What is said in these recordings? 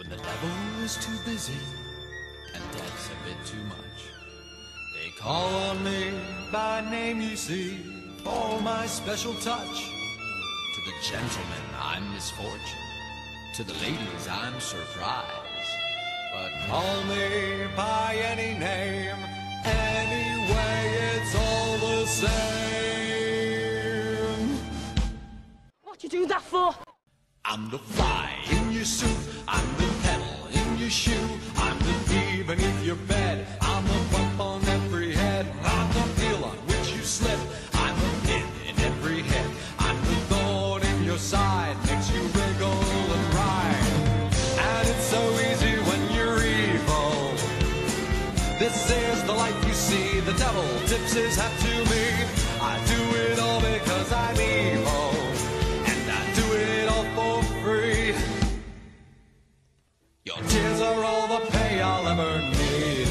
When the devil is too busy and death's a bit too much, they call on me by name, you see, for my special touch. To the gentlemen, I'm misfortune. To the ladies, I'm surprise. But call me by any name, anyway, it's all the same. What you do that for? I'm the fly your suit. I'm the pedal in your shoe. I'm the thief beneath your bed. I'm the bump on every head. I'm the heel on which you slip. I'm the pin in every head. I'm the thorn in your side. Makes you wriggle and ride. And it's so easy when you're evil. This is the life you see. The devil tips his hat to me. Ever need.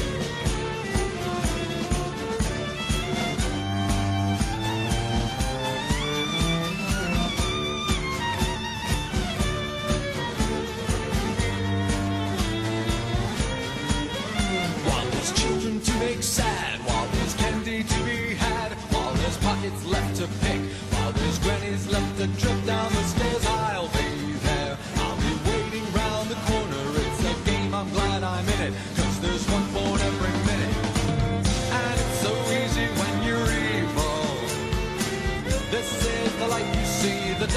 While there's children to make sad, while there's candy to be had, while there's pockets left to pick,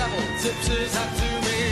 devil tips hat to me.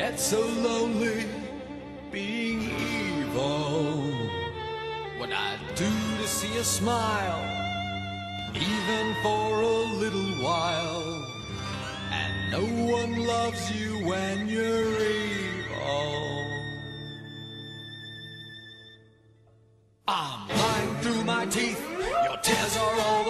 It gets so lonely being evil. What I do to see a smile, even for a little while. And no one loves you when you're evil. I'm lying through my teeth. Your tears are all